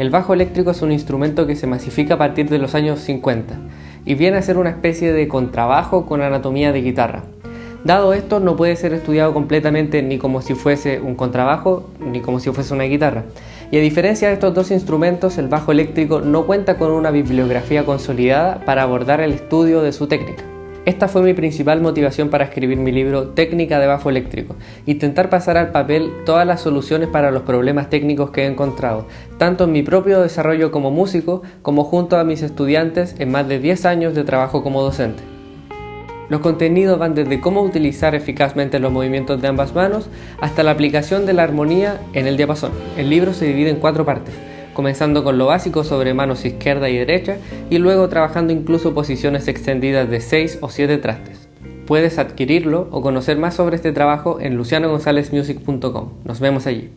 El bajo eléctrico es un instrumento que se masifica a partir de los años 50 y viene a ser una especie de contrabajo con anatomía de guitarra. Dado esto, no puede ser estudiado completamente ni como si fuese un contrabajo ni como si fuese una guitarra. Y a diferencia de estos dos instrumentos, el bajo eléctrico no cuenta con una bibliografía consolidada para abordar el estudio de su técnica. Esta fue mi principal motivación para escribir mi libro Técnica de bajo eléctrico, intentar pasar al papel todas las soluciones para los problemas técnicos que he encontrado, tanto en mi propio desarrollo como músico como junto a mis estudiantes en más de 10 años de trabajo como docente. Los contenidos van desde cómo utilizar eficazmente los movimientos de ambas manos hasta la aplicación de la armonía en el diapasón. El libro se divide en cuatro partes comenzando con lo básico sobre manos izquierda y derecha y luego trabajando incluso posiciones extendidas de 6 o 7 trastes. Puedes adquirirlo o conocer más sobre este trabajo en lucianogonzalezmusic.com. Nos vemos allí.